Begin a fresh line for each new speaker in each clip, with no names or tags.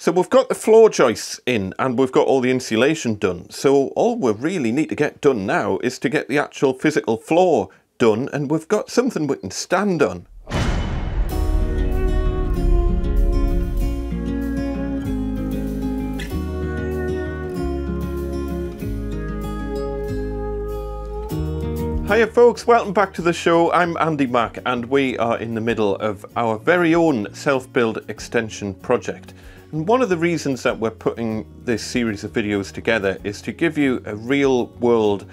So we've got the floor joists in and we've got all the insulation done. So all we really need to get done now is to get the actual physical floor done and we've got something we can stand on. Hiya folks, welcome back to the show. I'm Andy Mack and we are in the middle of our very own self-build extension project. And one of the reasons that we're putting this series of videos together is to give you a real world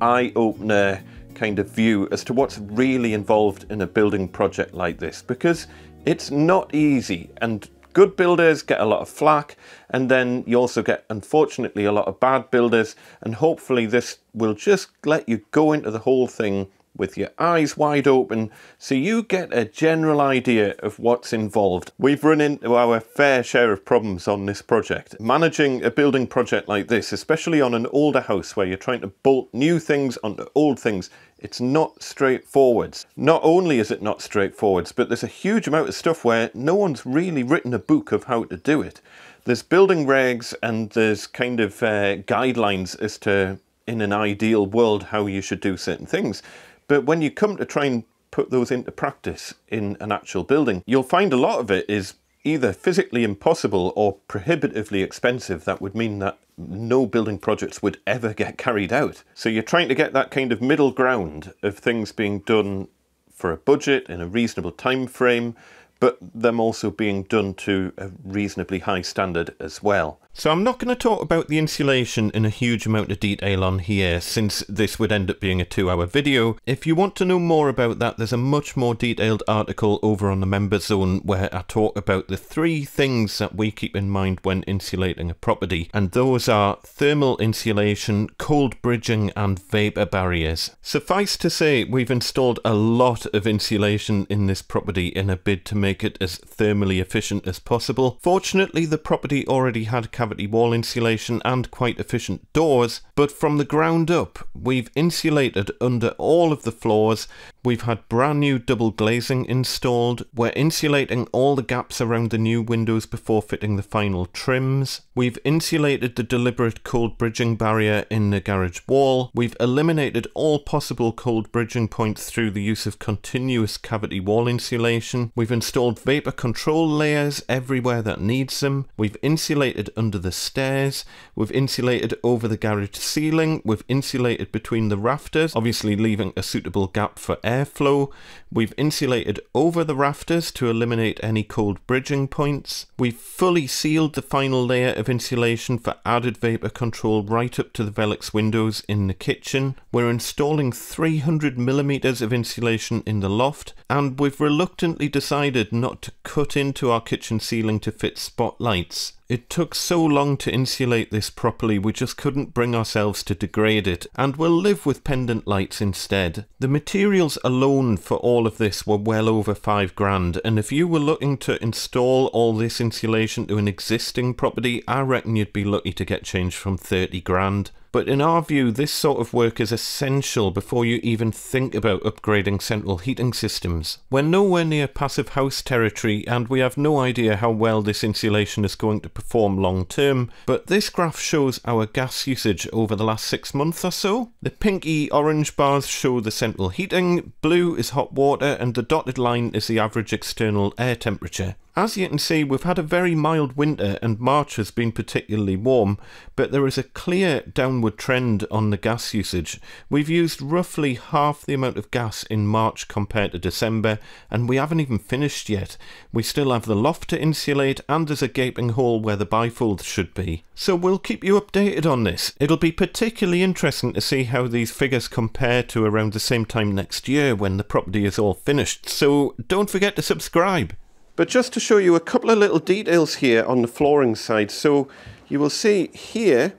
eye-opener kind of view as to what's really involved in a building project like this. Because it's not easy and good builders get a lot of flack and then you also get unfortunately a lot of bad builders and hopefully this will just let you go into the whole thing with your eyes wide open so you get a general idea of what's involved. We've run into our fair share of problems on this project. Managing a building project like this, especially on an older house where you're trying to bolt new things onto old things, it's not straightforward. Not only is it not straightforward, but there's a huge amount of stuff where no one's really written a book of how to do it. There's building regs and there's kind of uh, guidelines as to, in an ideal world, how you should do certain things. But when you come to try and put those into practice in an actual building, you'll find a lot of it is either physically impossible or prohibitively expensive. That would mean that no building projects would ever get carried out. So you're trying to get that kind of middle ground of things being done for a budget in a reasonable time frame, but them also being done to a reasonably high standard as well. So I'm not going to talk about the insulation in a huge amount of detail on here, since this would end up being a two hour video. If you want to know more about that, there's a much more detailed article over on the member zone where I talk about the three things that we keep in mind when insulating a property, and those are thermal insulation, cold bridging, and vapor barriers. Suffice to say, we've installed a lot of insulation in this property in a bid to make it as thermally efficient as possible. Fortunately, the property already had cavity wall insulation and quite efficient doors, but from the ground up, we've insulated under all of the floors, we've had brand new double glazing installed, we're insulating all the gaps around the new windows before fitting the final trims, we've insulated the deliberate cold bridging barrier in the garage wall, we've eliminated all possible cold bridging points through the use of continuous cavity wall insulation, we've installed vapor control layers everywhere that needs them, we've insulated under the stairs. We've insulated over the garage ceiling. We've insulated between the rafters, obviously leaving a suitable gap for airflow. We've insulated over the rafters to eliminate any cold bridging points. We've fully sealed the final layer of insulation for added vapor control right up to the Velux windows in the kitchen. We're installing 300 millimeters of insulation in the loft, and we've reluctantly decided not to cut into our kitchen ceiling to fit spotlights. It took so long to insulate this properly we just couldn't bring ourselves to degrade it, and we'll live with pendant lights instead. The materials alone for all of this were well over 5 grand, and if you were looking to install all this insulation to an existing property, I reckon you'd be lucky to get change from 30 grand. But in our view, this sort of work is essential before you even think about upgrading central heating systems. We're nowhere near passive house territory and we have no idea how well this insulation is going to perform long term, but this graph shows our gas usage over the last six months or so. The pinky orange bars show the central heating, blue is hot water and the dotted line is the average external air temperature. As you can see, we've had a very mild winter and March has been particularly warm, but there is a clear downward trend on the gas usage. We've used roughly half the amount of gas in March compared to December, and we haven't even finished yet. We still have the loft to insulate, and there's a gaping hole where the bifolds should be. So we'll keep you updated on this. It'll be particularly interesting to see how these figures compare to around the same time next year when the property is all finished, so don't forget to subscribe. But just to show you a couple of little details here on the flooring side. So you will see here,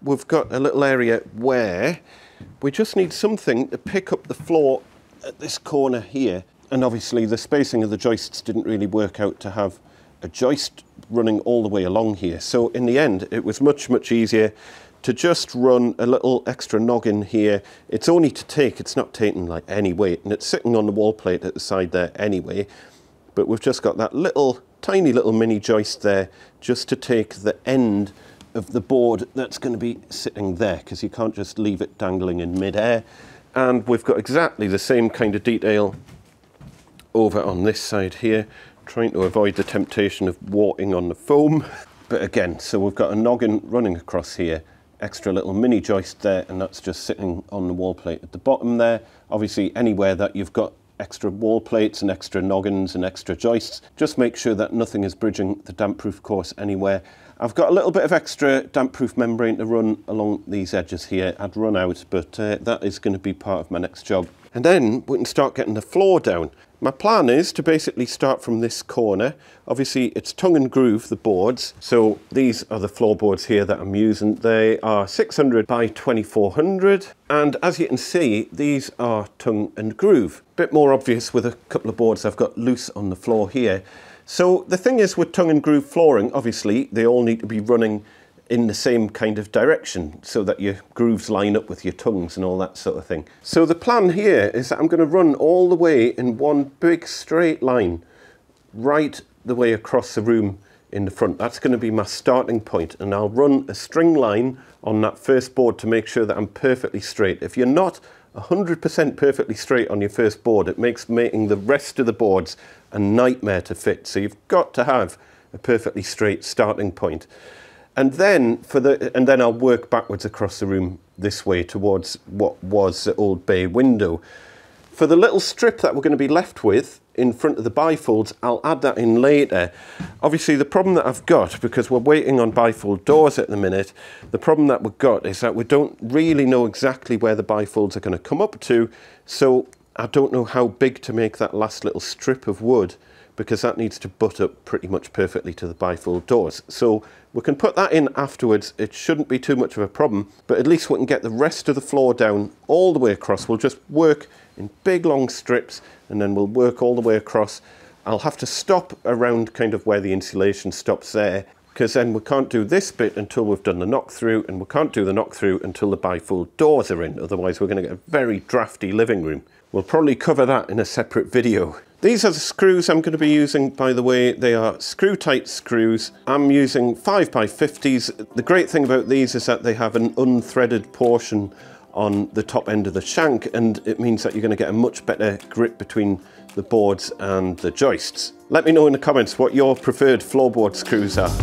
we've got a little area where we just need something to pick up the floor at this corner here. And obviously the spacing of the joists didn't really work out to have a joist running all the way along here. So in the end, it was much, much easier to just run a little extra noggin here. It's only to take, it's not taking like any weight, and it's sitting on the wall plate at the side there anyway but we've just got that little tiny little mini joist there just to take the end of the board that's going to be sitting there because you can't just leave it dangling in midair. And we've got exactly the same kind of detail over on this side here, trying to avoid the temptation of warting on the foam. But again, so we've got a noggin running across here, extra little mini joist there, and that's just sitting on the wall plate at the bottom there. Obviously, anywhere that you've got extra wall plates and extra noggins and extra joists, just make sure that nothing is bridging the damp-proof course anywhere. I've got a little bit of extra damp-proof membrane to run along these edges here. I'd run out, but uh, that is going to be part of my next job. And then we can start getting the floor down. My plan is to basically start from this corner. Obviously it's tongue and groove, the boards. So these are the floorboards here that I'm using. They are 600 by 2400. And as you can see, these are tongue and groove. Bit more obvious with a couple of boards I've got loose on the floor here. So the thing is with tongue and groove flooring, obviously they all need to be running in the same kind of direction so that your grooves line up with your tongues and all that sort of thing. So the plan here is that I'm going to run all the way in one big straight line right the way across the room in the front. That's going to be my starting point and I'll run a string line on that first board to make sure that I'm perfectly straight. If you're not 100% perfectly straight on your first board, it makes making the rest of the boards a nightmare to fit. So you've got to have a perfectly straight starting point. And then for the and then I'll work backwards across the room this way towards what was the old bay window. For the little strip that we're going to be left with in front of the bifolds, I'll add that in later. Obviously, the problem that I've got, because we're waiting on bifold doors at the minute, the problem that we've got is that we don't really know exactly where the bifolds are going to come up to, so I don't know how big to make that last little strip of wood because that needs to butt up pretty much perfectly to the bifold doors. So we can put that in afterwards. It shouldn't be too much of a problem, but at least we can get the rest of the floor down all the way across. We'll just work in big long strips and then we'll work all the way across. I'll have to stop around kind of where the insulation stops there because then we can't do this bit until we've done the knock through and we can't do the knock through until the bifold doors are in. Otherwise we're going to get a very drafty living room. We'll probably cover that in a separate video. These are the screws I'm going to be using, by the way. They are screw-tight screws. I'm using 5x50s. The great thing about these is that they have an unthreaded portion on the top end of the shank, and it means that you're going to get a much better grip between the boards and the joists. Let me know in the comments what your preferred floorboard screws are.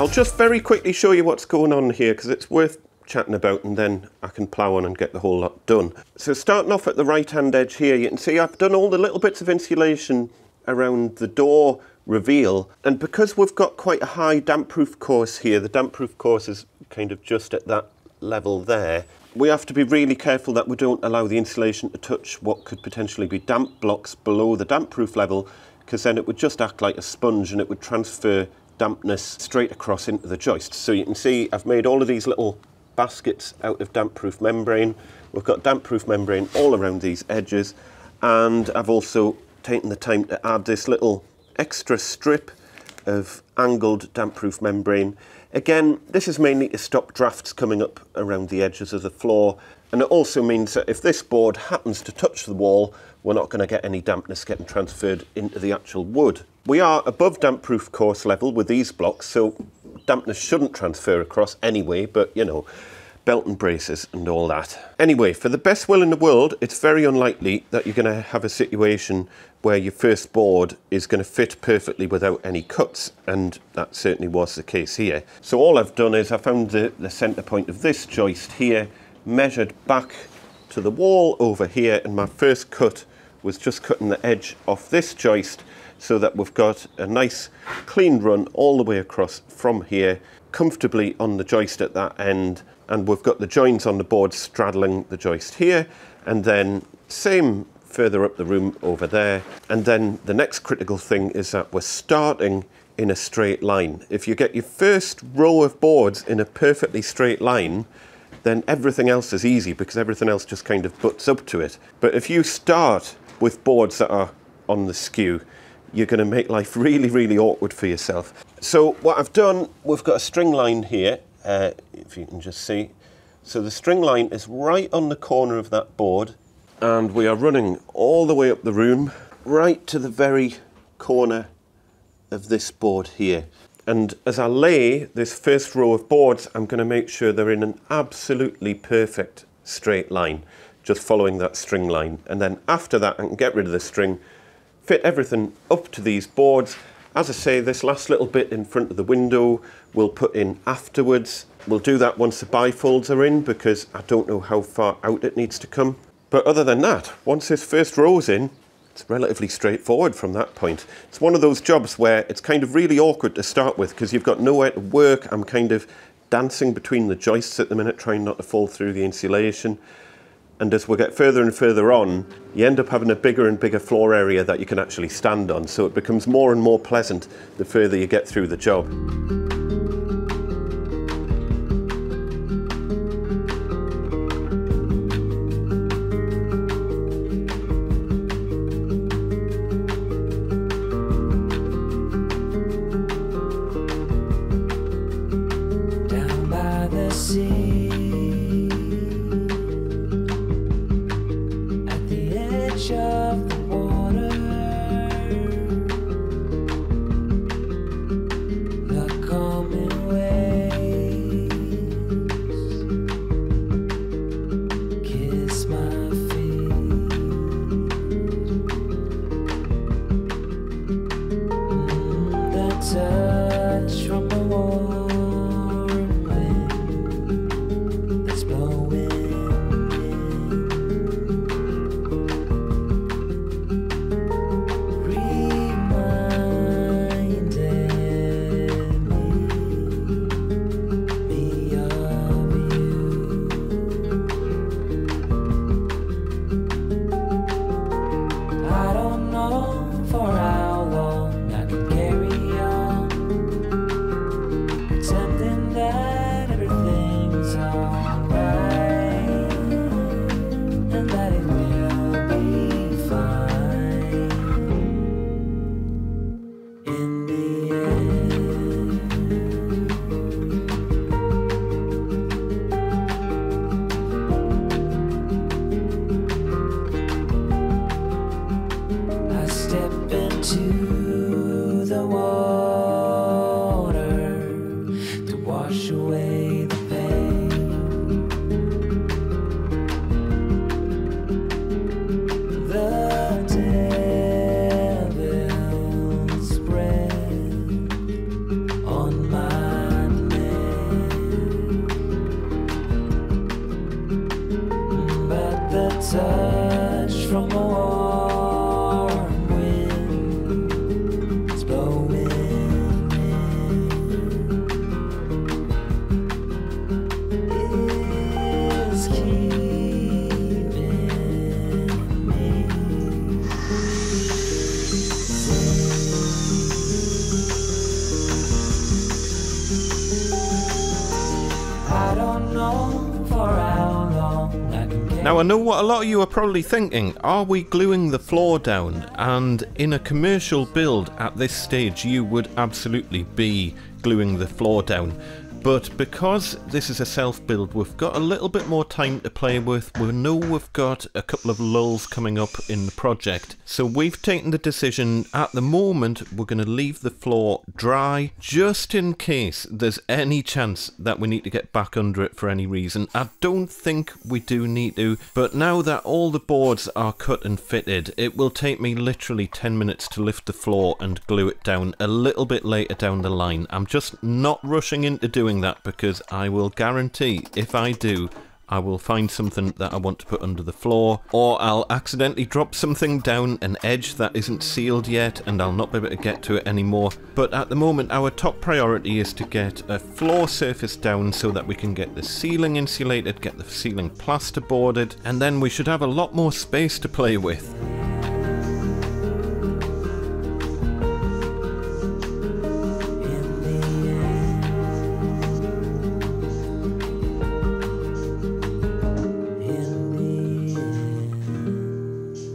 I'll just very quickly show you what's going on here because it's worth chatting about and then I can plough on and get the whole lot done. So starting off at the right hand edge here you can see I've done all the little bits of insulation around the door reveal and because we've got quite a high damp proof course here, the damp proof course is kind of just at that level there, we have to be really careful that we don't allow the insulation to touch what could potentially be damp blocks below the damp proof level because then it would just act like a sponge and it would transfer dampness straight across into the joist. So you can see I've made all of these little baskets out of damp-proof membrane. We've got damp-proof membrane all around these edges and I've also taken the time to add this little extra strip of angled damp-proof membrane. Again, this is mainly to stop drafts coming up around the edges of the floor and it also means that if this board happens to touch the wall, we're not going to get any dampness getting transferred into the actual wood. We are above damp proof course level with these blocks, so dampness shouldn't transfer across anyway, but you know, belt and braces and all that. Anyway, for the best will in the world, it's very unlikely that you're going to have a situation where your first board is going to fit perfectly without any cuts, and that certainly was the case here. So all I've done is I found the, the centre point of this joist here, measured back to the wall over here, and my first cut was just cutting the edge off this joist so that we've got a nice clean run all the way across from here comfortably on the joist at that end and we've got the joins on the board straddling the joist here and then same further up the room over there and then the next critical thing is that we're starting in a straight line. If you get your first row of boards in a perfectly straight line then everything else is easy because everything else just kind of butts up to it. But if you start with boards that are on the skew you're going to make life really, really awkward for yourself. So what I've done, we've got a string line here, uh, if you can just see. So the string line is right on the corner of that board and we are running all the way up the room, right to the very corner of this board here. And as I lay this first row of boards, I'm going to make sure they're in an absolutely perfect straight line, just following that string line. And then after that, I can get rid of the string fit everything up to these boards. As I say, this last little bit in front of the window we'll put in afterwards. We'll do that once the bifolds are in because I don't know how far out it needs to come. But other than that, once this first row's in, it's relatively straightforward from that point. It's one of those jobs where it's kind of really awkward to start with because you've got nowhere to work. I'm kind of dancing between the joists at the minute, trying not to fall through the insulation. And as we get further and further on, you end up having a bigger and bigger floor area that you can actually stand on. So it becomes more and more pleasant the further you get through the job. Now, I know what a lot of you are probably thinking. Are we gluing the floor down? And in a commercial build at this stage, you would absolutely be gluing the floor down. But because this is a self-build, we've got a little bit more time to play with. We know we've got a couple of lulls coming up in the project. So we've taken the decision, at the moment, we're going to leave the floor dry, just in case there's any chance that we need to get back under it for any reason. I don't think we do need to, but now that all the boards are cut and fitted, it will take me literally 10 minutes to lift the floor and glue it down a little bit later down the line. I'm just not rushing into doing doing that because I will guarantee if I do, I will find something that I want to put under the floor, or I'll accidentally drop something down an edge that isn't sealed yet and I'll not be able to get to it anymore. But at the moment our top priority is to get a floor surface down so that we can get the ceiling insulated, get the ceiling plasterboarded, and then we should have a lot more space to play with.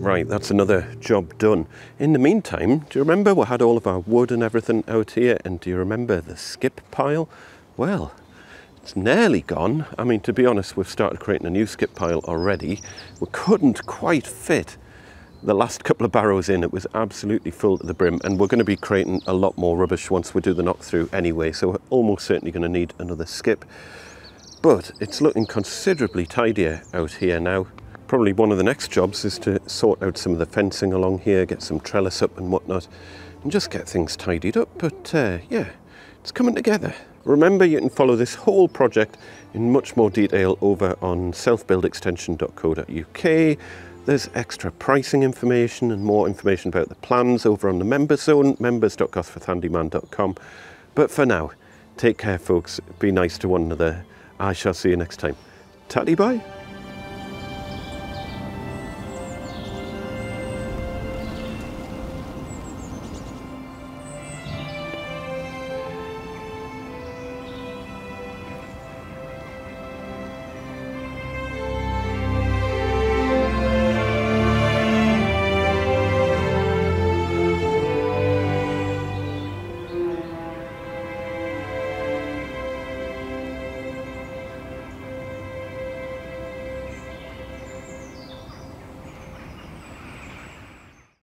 Right, that's another job done. In the meantime, do you remember we had all of our wood and everything out here? And do you remember the skip pile? Well, it's nearly gone. I mean, to be honest, we've started creating a new skip pile already. We couldn't quite fit the last couple of barrows in. It was absolutely full to the brim. And we're going to be creating a lot more rubbish once we do the knock through anyway. So we're almost certainly going to need another skip. But it's looking considerably tidier out here now. Probably one of the next jobs is to sort out some of the fencing along here, get some trellis up and whatnot, and just get things tidied up. But uh, yeah, it's coming together. Remember, you can follow this whole project in much more detail over on selfbuildextension.co.uk. There's extra pricing information and more information about the plans over on the members zone, members.gosforthhandyman.com. But for now, take care, folks. Be nice to one another. I shall see you next time. Tatty bye.